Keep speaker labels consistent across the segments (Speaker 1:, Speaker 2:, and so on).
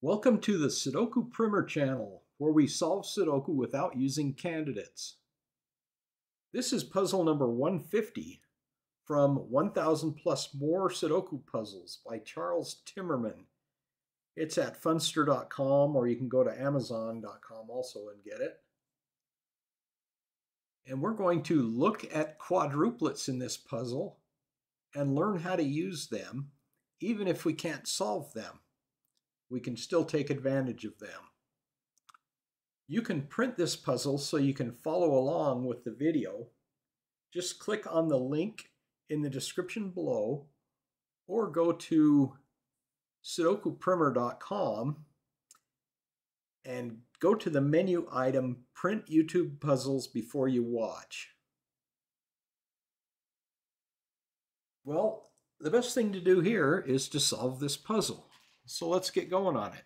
Speaker 1: Welcome to the Sudoku Primer channel, where we solve Sudoku without using candidates. This is puzzle number 150 from 1000 plus more Sudoku puzzles by Charles Timmerman. It's at funster.com or you can go to amazon.com also and get it. And we're going to look at quadruplets in this puzzle and learn how to use them, even if we can't solve them we can still take advantage of them. You can print this puzzle so you can follow along with the video. Just click on the link in the description below or go to sudokuprimer.com and go to the menu item Print YouTube Puzzles before you watch. Well, the best thing to do here is to solve this puzzle. So let's get going on it.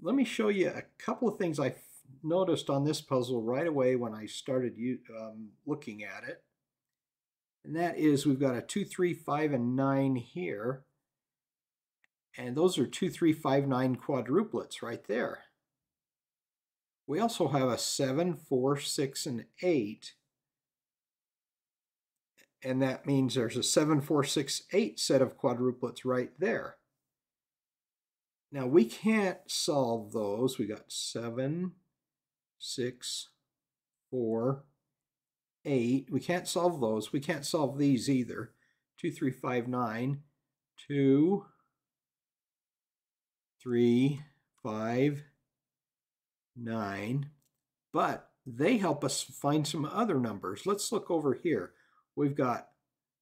Speaker 1: Let me show you a couple of things I noticed on this puzzle right away when I started um, looking at it. And that is we've got a 2, 3, 5, and 9 here. And those are 2, 3, 5, 9 quadruplets right there. We also have a 7, 4, 6, and 8. And that means there's a 7, 4, 6, 8 set of quadruplets right there. Now we can't solve those. We got seven, six, four, eight. We can't solve those. We can't solve these either. Two, three, five, nine, two, three, five, nine. But they help us find some other numbers. Let's look over here. We've got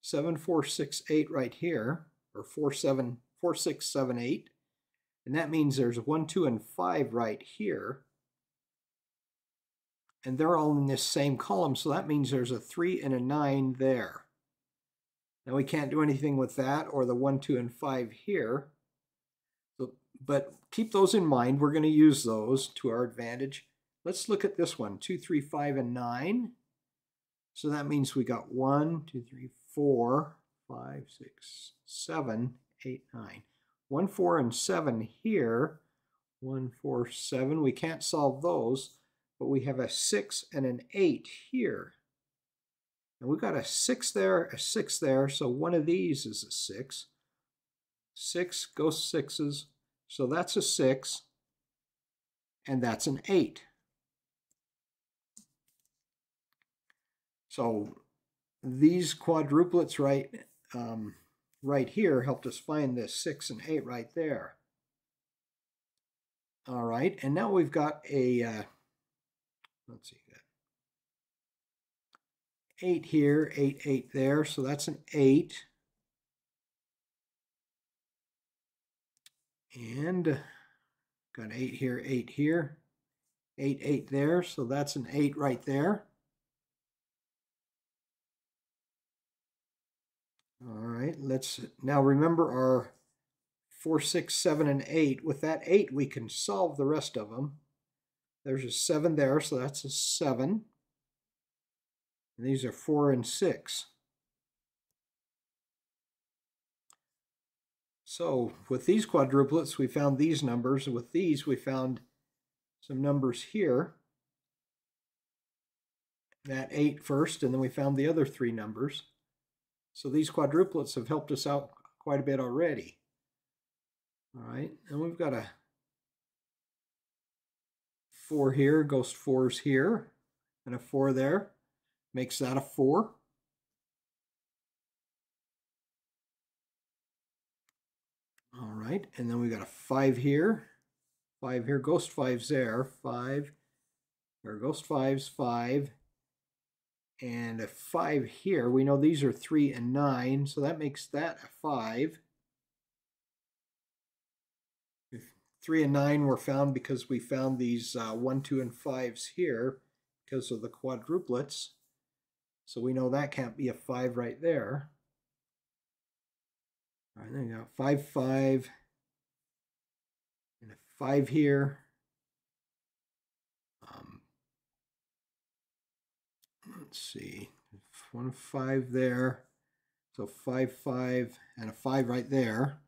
Speaker 1: seven, four, six, eight right here, or four, seven, four, six, seven, eight. And that means there's a 1, 2, and 5 right here. And they're all in this same column, so that means there's a 3 and a 9 there. Now we can't do anything with that or the 1, 2, and 5 here. So, but keep those in mind. We're going to use those to our advantage. Let's look at this one, 2, 3, 5, and 9. So that means we got 1, 2, 3, 4, 5, 6, 7, 8, 9. 1, 4, and 7 here. 1, 4, 7. We can't solve those, but we have a 6 and an 8 here. And we've got a 6 there, a 6 there, so one of these is a 6. 6 goes 6s, so that's a 6, and that's an 8. So these quadruplets right um, right here helped us find this 6 and 8 right there. All right, and now we've got a, uh, let's see, 8 here, 8, 8 there, so that's an 8. And got 8 here, 8 here, 8, 8 there, so that's an 8 right there. All right, let's now remember our 4, 6, 7, and 8. With that 8, we can solve the rest of them. There's a 7 there, so that's a 7. And these are 4 and 6. So with these quadruplets, we found these numbers. With these, we found some numbers here. That 8 first, and then we found the other three numbers. So these quadruplets have helped us out quite a bit already. All right, and we've got a 4 here, ghost 4's here, and a 4 there. Makes that a 4. All right, and then we've got a 5 here, 5 here, ghost 5's there, 5, or ghost 5's 5, and a 5 here. We know these are 3 and 9, so that makes that a 5. If 3 and 9 were found because we found these uh, 1, 2, and 5s here because of the quadruplets. So we know that can't be a 5 right there. All right, then you got 5, 5, and a 5 here. Let's see, one five there, so five five and a five right there.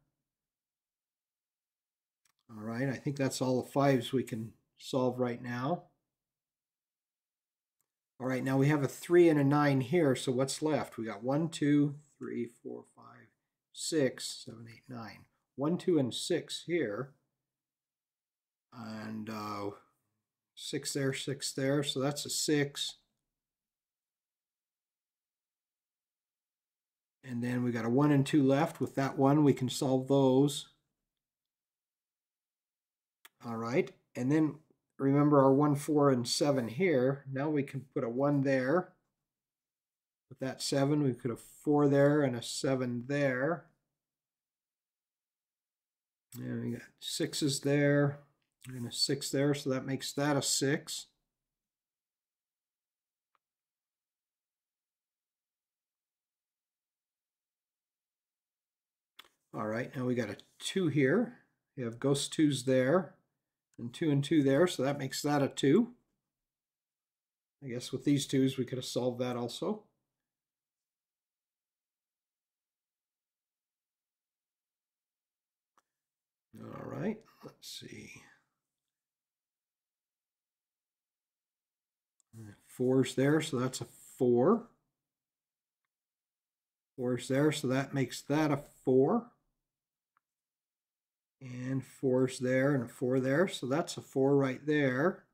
Speaker 1: All right, I think that's all the fives we can solve right now. All right, now we have a three and a nine here, so what's left? We got one, two, three, four, five, six, seven, eight, nine. One, two, and six here. And uh, six there, six there, so that's a six. And then we got a one and two left. With that one, we can solve those. All right, and then remember our 1, 4, and 7 here. Now we can put a 1 there. With that 7, we put a 4 there and a 7 there. And we got 6s there and a 6 there, so that makes that a 6. All right, now we got a 2 here. We have ghost 2s there and two and two there, so that makes that a two. I guess with these twos, we could have solved that also. All right, let's see. Four's there, so that's a four. Four's there, so that makes that a four. And four's there and a four there. So that's a four right there.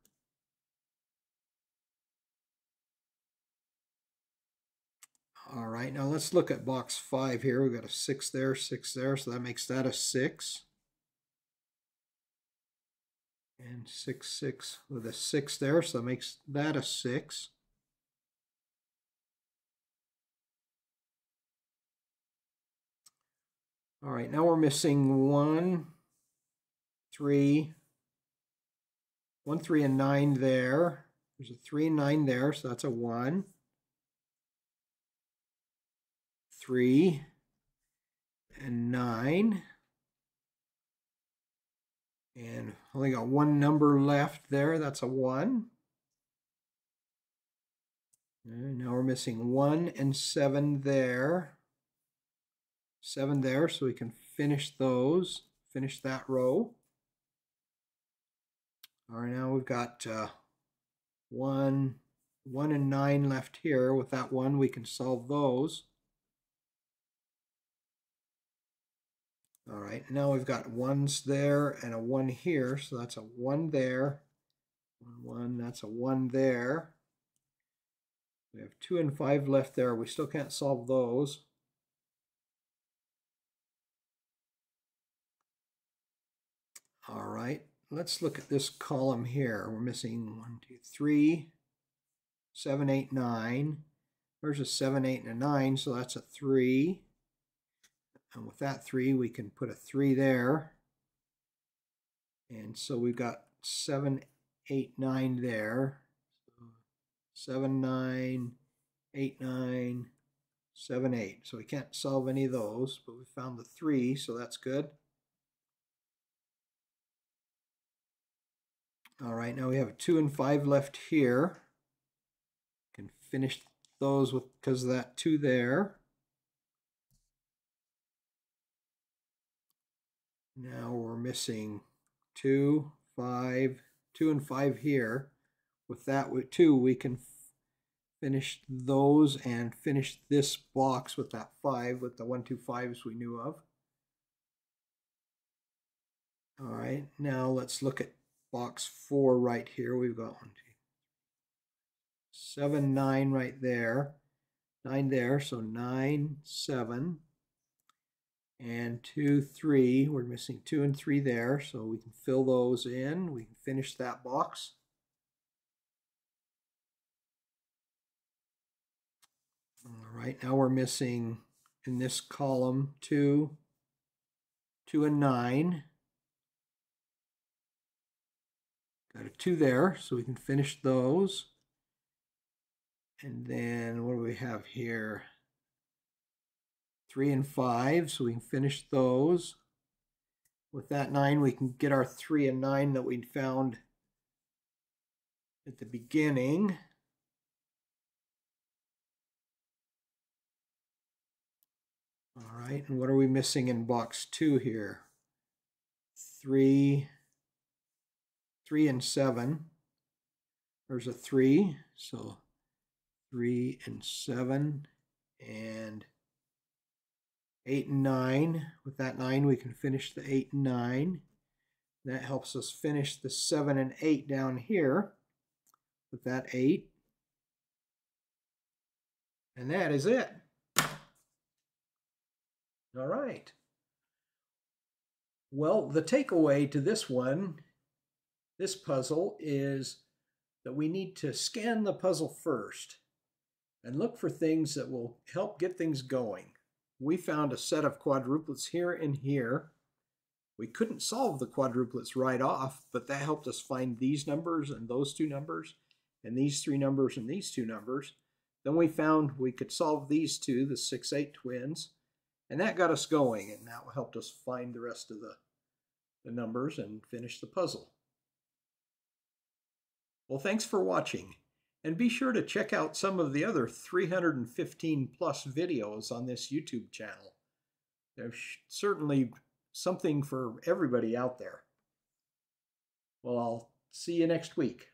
Speaker 1: All right, now let's look at box five here. We've got a six there, six there, so that makes that a six. And six, six with a six there, so that makes that a six. All right, now we're missing one, three, one, three, and nine there. There's a three and nine there, so that's a one. Three and nine. And only got one number left there, that's a one. And now we're missing one and seven there. Seven there, so we can finish those, finish that row. All right, now we've got uh, one, one and nine left here. With that one, we can solve those. All right, now we've got ones there and a one here, so that's a one there, one, one, that's a one there. We have two and five left there. We still can't solve those. All right, let's look at this column here. We're missing one, two, three, seven, eight, nine. There's a seven, eight, and a nine, so that's a three. And with that three, we can put a three there. And so we've got seven, eight, nine there. So seven, nine, eight, nine, seven, eight. So we can't solve any of those, but we found the three, so that's good. All right, now we have two and five left here. Can finish those with because of that two there. Now we're missing two, five, two and five here. With that with two, we can finish those and finish this box with that five with the one, two, fives we knew of. All right, now let's look at box four right here. We've got one, two, seven, nine right there, nine there. So nine, seven, and two, three. We're missing two and three there. So we can fill those in. We can finish that box. All right, now we're missing in this column two, two and nine. Got a two there, so we can finish those. And then what do we have here? Three and five, so we can finish those. With that nine, we can get our three and nine that we'd found at the beginning. All right, and what are we missing in box two here? Three, 3 and 7. There's a 3, so 3 and 7 and 8 and 9. With that 9 we can finish the 8 and 9. That helps us finish the 7 and 8 down here with that 8. And that is it. All right. Well, the takeaway to this one, this puzzle, is that we need to scan the puzzle first and look for things that will help get things going. We found a set of quadruplets here and here. We couldn't solve the quadruplets right off, but that helped us find these numbers and those two numbers, and these three numbers and these two numbers. Then we found we could solve these two, the 6-8 twins, and that got us going, and that helped us find the rest of the, the numbers and finish the puzzle. Well, thanks for watching, and be sure to check out some of the other 315 plus videos on this YouTube channel. There's certainly something for everybody out there. Well, I'll see you next week.